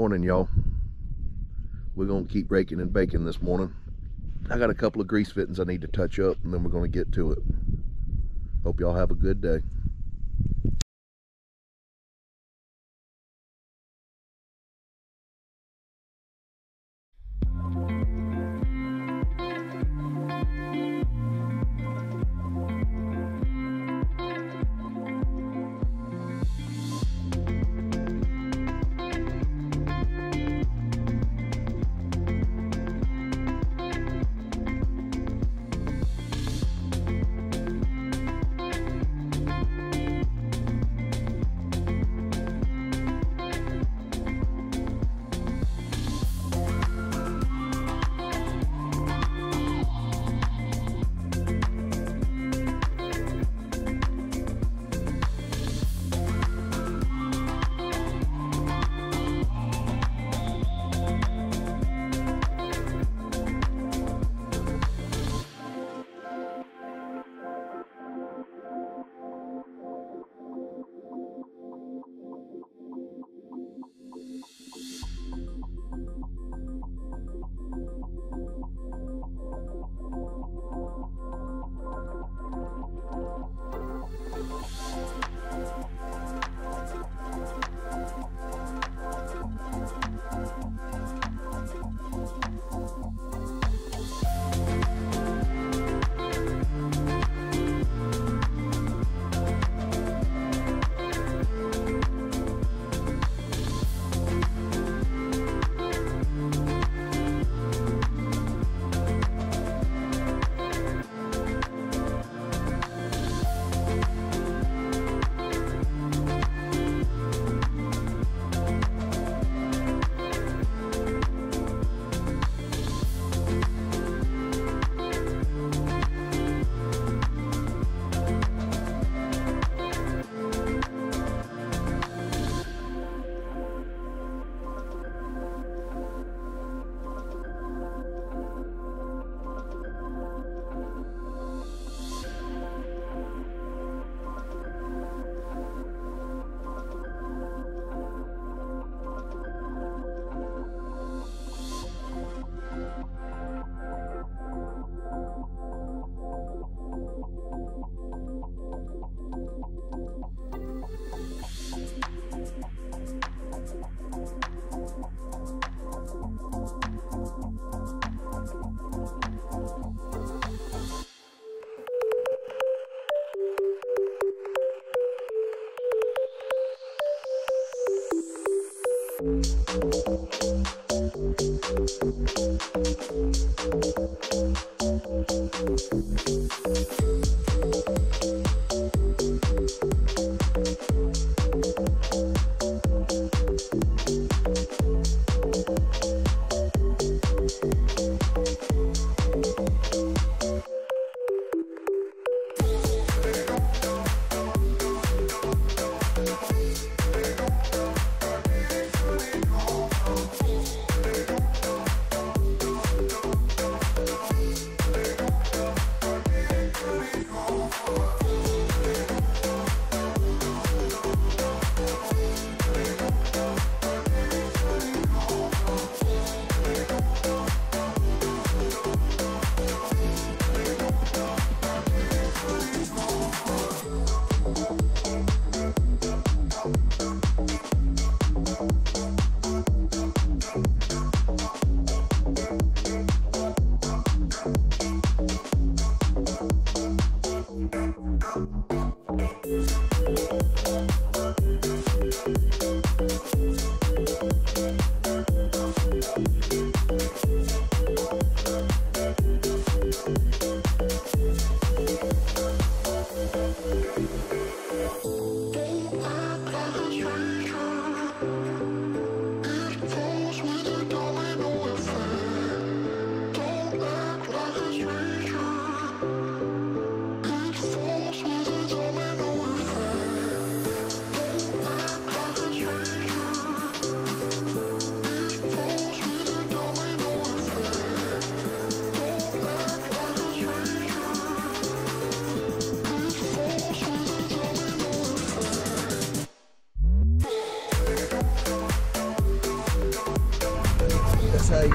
Morning, y'all. We're going to keep raking and baking this morning. I got a couple of grease fittings I need to touch up, and then we're going to get to it. Hope y'all have a good day. you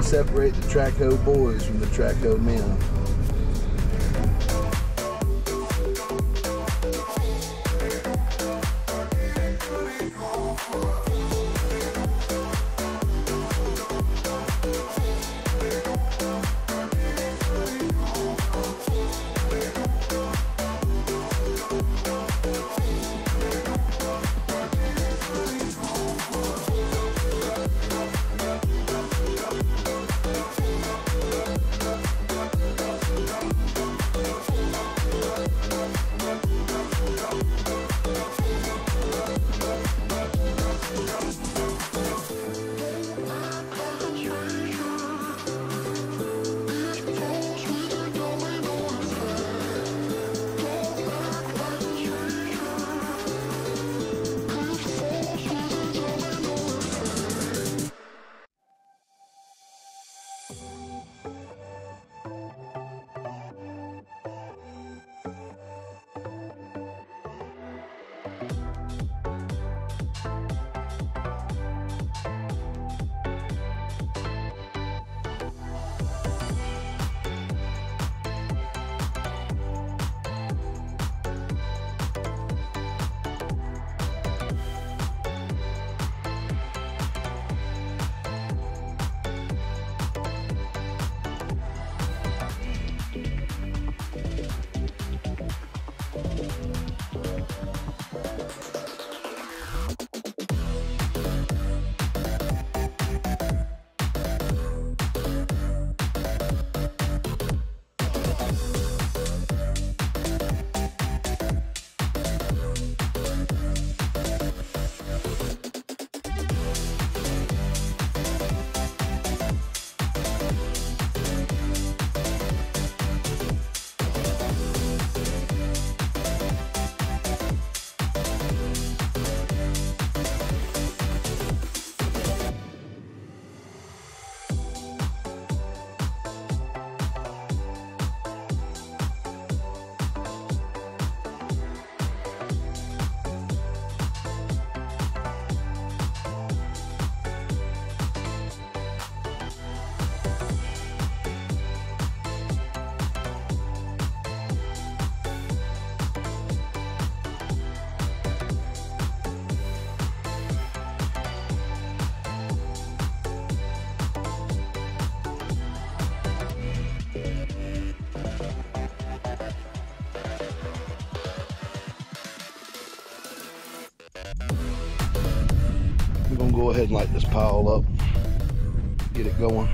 separate the trackhoe boys from the trackhoe men. Go ahead and light this pile up, get it going.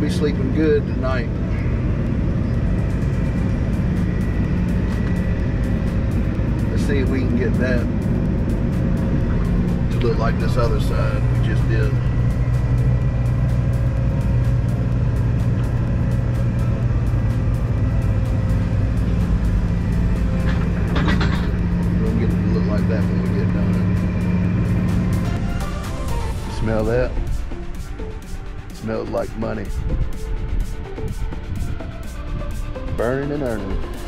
Be sleeping good tonight. Let's see if we can get that to look like this other side we just did. Money. Burning and earning.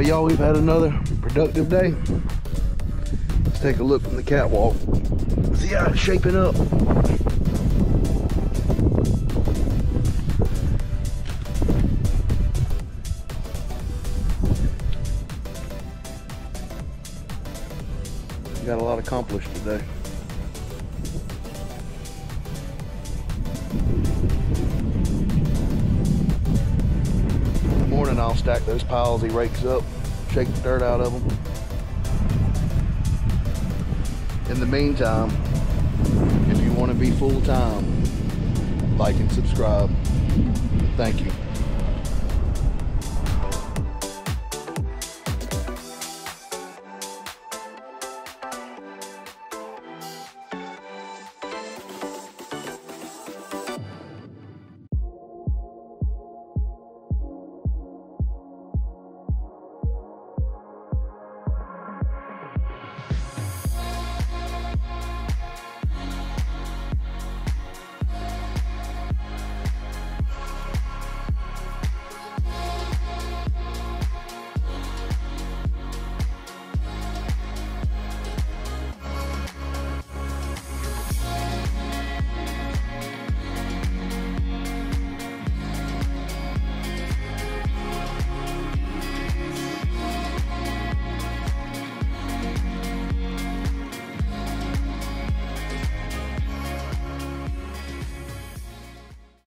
Well, y'all, we've had another productive day. Let's take a look from the catwalk. See how it's shaping up. Got a lot accomplished today. Stack those piles he rakes up, shake the dirt out of them. In the meantime, if you want to be full-time, like and subscribe. Thank you.